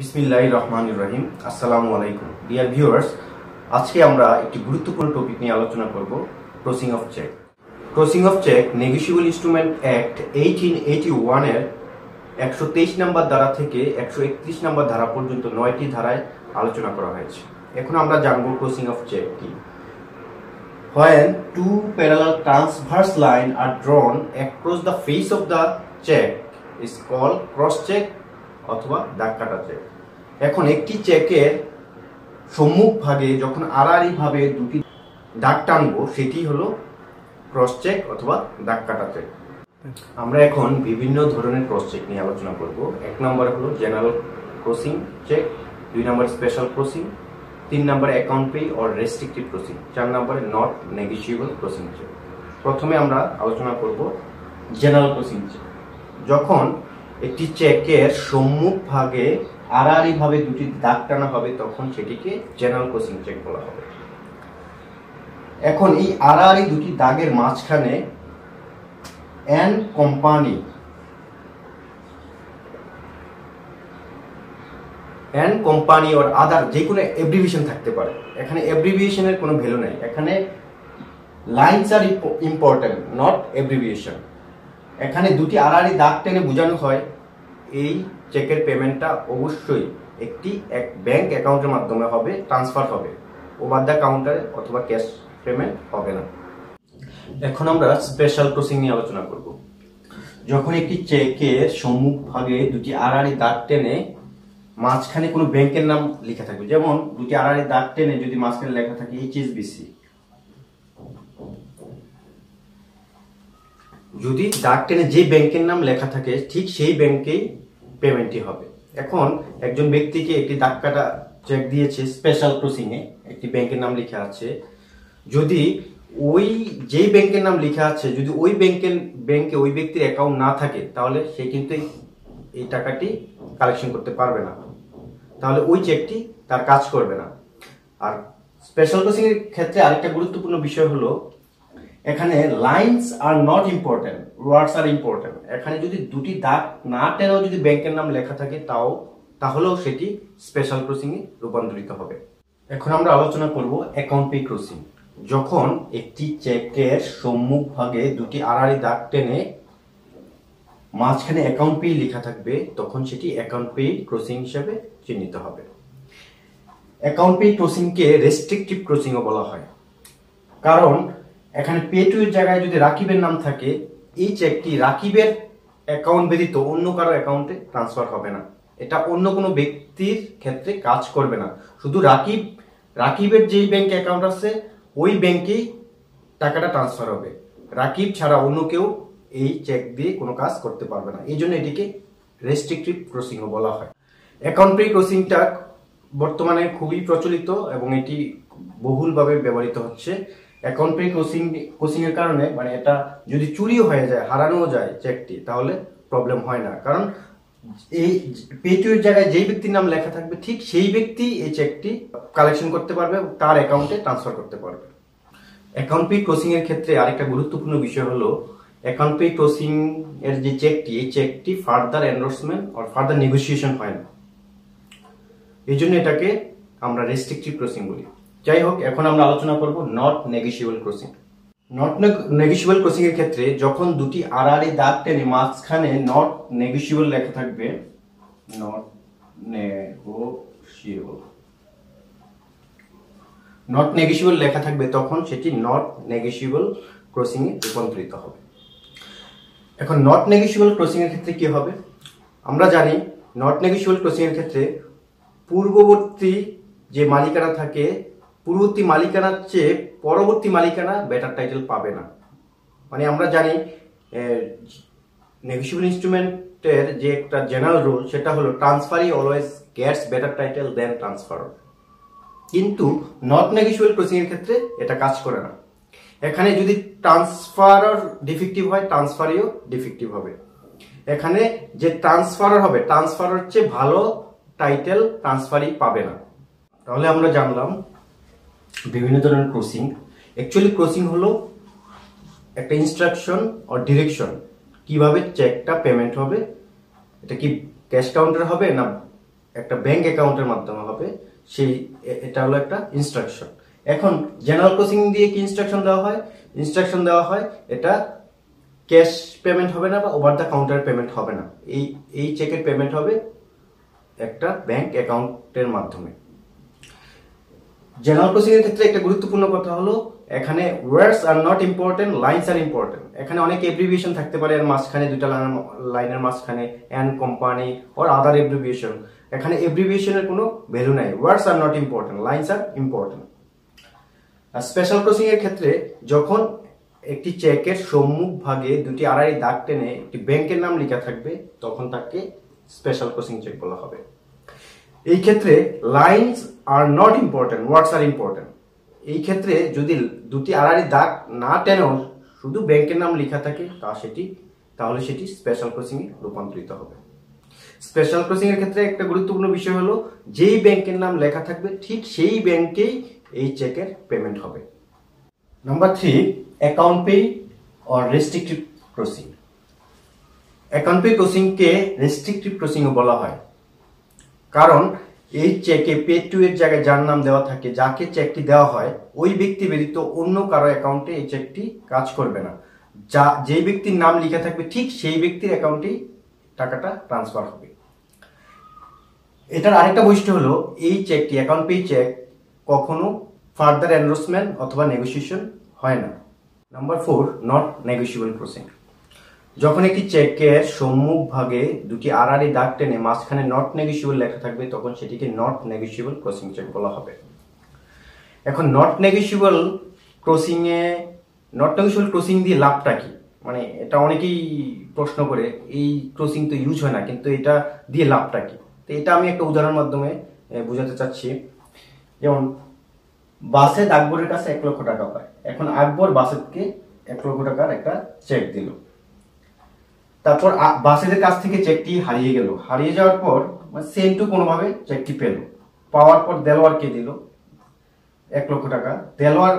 বিসমিল্লাহ রহমান রহিম। আসসালামু আলাইকুম। ডিয়ার ভিউয়ার্স আজকে আমরা একটি গুরুত্বপূর্ণ টপিক নিয়ে আলোচনা করব crossing of cheque crossing of cheque negotiable instrument act eighteen eighty ওয়ানের একশো তেইশ নম্বর ধারা থেকে একশো একত্রিশ নম্বর ধারা পর্যন্ত নয়টি ধারায় আলোচনা করা হয়েছে। এখন আমরা জানব ক্রসিং অফ চেক কি। When two parallel transverse line R drawn across the face of the cheque is call cross cheque অথবা দাগ কাটা চেক এখন একটি চেকের সম্মুখ ভাগে যখন আড়াআড়ি ভাবে দুটি দাগ টানবো, সেটি হলো ক্রস চেক অথবা দাগ কাটা চেক আমরা এখন বিভিন্ন ধরনের ক্রস চেক নিয়ে আলোচনা করব। এক নম্বর হলো জেনারেল ক্রসিং চেক দুই নম্বর স্পেশাল ক্রসিং তিন number account pay or restrictive crossing চার নম্বরে নট নেগোসিয়েবল ক্রসিং চেক প্রথমে আমরা আলোচনা করব জেনারেল ক্রসিং চেক যখন একটি চেকের সম্মুখ ভাগে আড়াআড়ি ভাবে দুটি দাগ টানা হবে, তখন সেটিকে জেনারেল ক্রসিং চেক বলা হবে। এখন এই আড়াআড়ি দুটি দাগের মাঝখানে an company and company or other যে কোনো এব্রিভিয়েশন থাকতে পারে। এখানে এব্রিভিয়েশনের কোনো ভ্যালু নাই। এখানে lines are important not abbreviation এখানে দুটি আড়াআড়ি দাগ টেনে বোঝানো হয়, এই চেকের পেমেন্টটা অবশ্যই একটি এক ব্যাংক অ্যাকাউন্টের মাধ্যমে হবে, ট্রান্সফার হবে। ওভার দ্য কাউন্টারে অথবা ক্যাশ পেমেন্ট হবে না। এখন আমরা স্পেশাল ক্রসিং নিয়ে আলোচনা করব। যখন একটি চেকের সম্মুখ ভাগে দুটি আড়াআড়ি দাগ টেনে মাঝখানে কোনো ব্যাংকের নাম লেখা থাকবে, যেমন দুটি আড়াআড়ি দাগ টেনে যদি মাঝখানে লেখা থাকে এইচএসবিসি। যদি দাগ টেনে যে ব্যাংকের নাম লেখা থাকে, ঠিক সেই ব্যাংকেই পেমেন্টটি হবে। এখন একজন ব্যক্তিকে একটি দাগ কাটা চেক দিয়েছে স্পেশাল ক্রসিং এ একটি ব্যাংকের নাম লেখা আছে। যদি ওই যেই ব্যাংকের নাম লেখা আছে, যদি ওই ব্যাংকের ব্যাংকে ওই ব্যক্তির অ্যাকাউন্ট না থাকে, তাহলে সে কিন্তু এই- টাকাটি কালেকশন করতে পারবে না। তাহলে ওই চেকটি তার কাজ করবে না। আর স্পেশাল ক্রসিং এর ক্ষেত্রে আরেকটা গুরুত্বপূর্ণ বিষয় হলো এখানে lines are not important words are important এখানে যদি দুটি দাগ না টেনেও যদি ব্যাংকের নাম লেখা থাকে, তাও, তাহলেও সেটি স্পেশাল ক্রসিংয়ে রূপান্তরিত হবে। এখন আমরা আলোচনা করব অ্যাকাউন্ট পে ক্রসিং যখন একটি চেকের সম্মুখ ভাগে দুটি আড়াআড়ি দাগ টেনে মাঝখানে অ্যাকাউন্ট পে লেখা থাকবে, তখন সেটি অ্যাকাউন্ট পে ক্রসিং হিসেবে চিহ্নিত হবে। অ্যাকাউন্ট পে ক্রসিংকে রেস্ট্রিকটিভ ক্রসিংও বলা হয়। কারণ এখানে পে টু এর জায়গায় যদি রাকিবের নাম থাকে, এই চেকটি রাকিবের অ্যাকাউন্ট ব্যতীত অন্য কারও অ্যাকাউন্টে ট্রান্সফার হবে না। এটা অন্য কোনো ব্যক্তির ক্ষেত্রে কাজ করবে না। শুধু রাকিব, রাকিবের যেই ব্যাংক অ্যাকাউন্ট আছে, ওই ব্যাংকেই টাকাটা ট্রান্সফার হবে। রাকিব ছাড়া অন্য কেউ এই চেক দিয়ে কোনো কাজ করতে পারবে না। এই জন্য এটিকে রেস্ট্রিকটিভ ক্রসিংও বলা হয়। অ্যাকাউন্ট পে ক্রসিংটা বর্তমানে খুবই প্রচলিত এবং এটি বহুলভাবে ব্যবহৃত হচ্ছে। অ্যাকাউন্ট পে ক্রসিং ক্রসিং এর কারণে মানে এটা যদি চুরিও হয়ে যায়, হারানোও যায় চেকটি তাহলে প্রবলেম হয় না। কারণ এই পেটিওর জায়গায় যেই ব্যক্তির নাম লেখা থাকবে, ঠিক সেই ব্যক্তি এই চেকটি কালেকশন করতে পারবে, তার অ্যাকাউন্টে ট্রান্সফার করতে পারবে। অ্যাকাউন্ট পে ক্রসিং এর ক্ষেত্রে আরেকটা গুরুত্বপূর্ণ বিষয় হলো অ্যাকাউন্ট পে ক্রসিং এর যে চেকটি এই চেকটি ফার্দার এন্ডোর্সমেন্ট আর ফার্দার নেগোসিয়েশন হয় না। এই জন্য এটাকে আমরা রেস্ট্রিকটিভ ক্রসিং বলি। যাই হোক এখন আমরা আলোচনা করব not negotiable crossing not negotiable crossing এর ক্ষেত্রে যখন দুটি আড়াআড়ি দাগ টেনে মাঝখানে নট নেগোসিয়েবল লেখা থাকবে নট নেগোসিয়েবল নট নেগোসিয়েবল লেখা থাকবে তখন সেটি নট নেগোসিয়েবল ক্রসিং এ রূপান্তরিত হবে। এখন নট নেগোসিয়েবল ক্রসিং এর ক্ষেত্রে কি হবে? আমরা জানি নট নেগোসিয়েবল ক্রসিং এর ক্ষেত্রে পূর্ববর্তী যে মালিকানা থাকে পূর্ববর্তী মালিকানার চেয়ে পরবর্তী মালিকানা বেটার টাইটেল পাবে না। মানে আমরা জানি নেগোসিয়েবল ইনস্ট্রুমেন্টের যে একটা জেনারেল রুল সেটা হলো ট্রান্সফারই always gets better title than transfer কিন্তু নট নেগোসিয়েবল এর ক্ষেত্রে এটা কাজ করে না। এখানে যদি ট্রান্সফার ডিফেক্টিভ হয় ট্রান্সফারিও ডিফেক্টিভ হবে। এখানে যে ট্রান্সফার হবে ট্রান্সফার হচ্ছে ভালো টাইটেল ট্রান্সফারই পাবে না। তাহলে আমরা জানলাম বিভিন্ন ধরনের ক্রসিং অ্যাকচুয়ালি ক্রসিং হলো একটা ইনস্ট্রাকশন অর ডিরেকশন কীভাবে চেকটা পেমেন্ট হবে? এটা কি ক্যাশ কাউন্টার হবে না একটা ব্যাংক অ্যাকাউন্টের মাধ্যমে হবে? সেই এটা হলো একটা ইনস্ট্রাকশন এখন জেনারেল ক্রসিং দিয়ে কি ইনস্ট্রাকশন দেওয়া হয়? ইনস্ট্রাকশন দেওয়া হয় এটা ক্যাশ পেমেন্ট হবে না বা ওভার দ্য কাউন্টার পেমেন্ট হবে না। এই এই চেকের পেমেন্ট হবে একটা ব্যাংক অ্যাকাউন্টের মাধ্যমে। জেনারেল ক্রসিং এর ক্ষেত্রে একটা গুরুত্বপূর্ণ কথা হলো, এখানে words are not important lines are important এখানে অনেক এব্রিভিয়েশন থাকতে পারে, এর মাঝখানে দুটা লাইনের মাঝখানে an company or other abbreviation এখানে এব্রিভিয়েশনের কোনো ভ্যালু নাই। Words are not important lines are important special crossing এর ক্ষেত্রে যখন একটি চেকের সম্মুখ ভাগে দুটি আড়াই দাগ টেনে একটি ব্যাংকের নাম লেখা থাকবে, তখন তাকে স্পেশাল ক্রসিং চেক বলা হবে। এই ক্ষেত্রে lines are not important words are important এই ক্ষেত্রে যদি দুটি আড়াআড়ি দাগ না টেনেও শুধু ব্যাংকের নাম লেখা থাকে, তা সেটি, তাহলে সেটি স্পেশাল এ রূপান্তরিত হবে। স্পেশাল এর ক্ষেত্রে একটা গুরুত্বপূর্ণ বিষয় হলো, যেই ব্যাংকের নাম লেখা থাকবে, ঠিক সেই ব্যাংকেই এই চেকের পেমেন্ট হবে। Number three account pay or restrictive crossing account pay ক্রসিংকে restrictive crossing বলা হয়। কারণ এই চেকে পে টু এর জায়গায় যার নাম দেওয়া থাকে, যাকে চেকটি দেওয়া হয়, ওই ব্যক্তি ব্যতীত অন্য কারও অ্যাকাউন্টে এই চেকটি কাজ করবে না। যা, যেই ব্যক্তির নাম লিখে থাকবে, ঠিক সেই ব্যক্তির অ্যাকাউন্টেই টাকাটা ট্রান্সফার হবে। এটার আরেকটা বৈশিষ্ট্য হলো, এই চেকটি অ্যাকাউন্ট পে চেক কখনো ফার্দার এনরোসমেন্ট অথবা নেগোসিয়েশন হয় না। Number four not negotiable crossing যখন একটি চেকের সম্মুখ ভাগে দুটি আড়াআড়ি দাগ টেনে মাঝখানে নট নেগোসিয়েবল লেখা থাকবে, তখন সেটিকে নট নেগোসিয়েবল ক্রসিং চেক বলা হবে। এখন নট নেগোসিয়েবল ক্রসিং এ নট নেগোসিয়েবল ক্রসিং দিয়ে লাভটা কি? মানে এটা অনেকেই প্রশ্ন করে, এই ক্রসিং তো ইউজ হয় না, কিন্তু এটা দিয়ে লাভটা কি? তো এটা আমি একটা উদাহরণের মাধ্যমে বোঝাতে চাচ্ছি। যেমন, বাসে আকবরের কাছে এক লক্ষ টাকা পায়। এখন আকবর বাসেদকে এক লক্ষ টাকার একটা চেক দিল। তারপর বাসেদের কাছ থেকে চেকটি হারিয়ে গেল। হারিয়ে যাওয়ার পর মানে সেন্টু কোনোভাবে চেকটি পেল। পাওয়ার পর দেলোয়ারকে দিল এক লক্ষ টাকা। দেলোয়ার,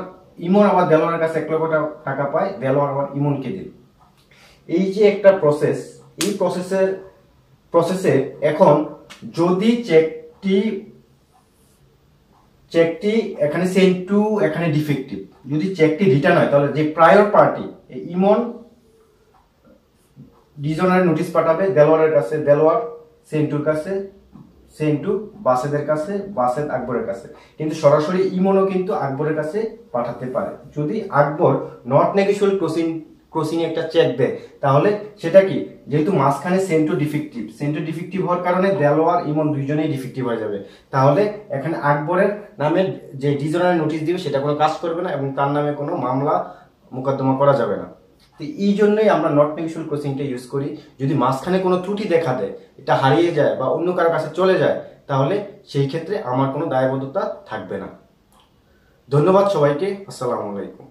ইমন আবার দেলোয়ারের কাছে এক লক্ষ টাকা পায়, দেলোয়ার আবার ইমনকে দিল। এই যে একটা প্রসেস এই প্রসেসের প্রসেসে এখন যদি চেকটি চেকটি এখানে সেন্ট টু এখানে ডিফেক্টিভ যদি চেকটি রিটার্ন হয়, তাহলে যে প্রায়র পার্টি ইমন ডিজনের নোটিশ পাঠাবে, দেলোয়ারের কাছে, দেলোয়ার, সেন্টুর কাছে, সেন্টু, বাসেদের কাছে, বাসেদ আকবরের কাছে। কিন্তু সরাসরি ইমনও কিন্তু আকবরের কাছে পাঠাতে পারে। যদি Akbar not negotiable crossing crossing একটা চেক দেয়, তাহলে সেটা কি? যেহেতু মাঝখানে সেন্টু ডিফেক্টিভ সেন্টু ডিফেক্টিভ হওয়ার কারণে দেলোয়ার, ইমন দুইজনেই ডিফেক্টিভ হয়ে যাবে। তাহলে এখানে আকবরের নামে যে ডিজনের নোটিশ দিবে, সেটা কোনো কাজ করবে না এবং তার নামে কোনো মামলা, মোকদ্দমা করা যাবে না। তো এই জন্যই আমরা নট নেগোসিয়েবল কোচিংটা ইউজ করি। যদি মাঝখানে কোনো ত্রুটি দেখা দেয়, এটা হারিয়ে যায় বা অন্য কারও কাছে চলে যায়, তাহলে সেই ক্ষেত্রে আমার কোনো দায়বদ্ধতা থাকবে না। ধন্যবাদ সবাইকে। আসসালামু আলাইকুম।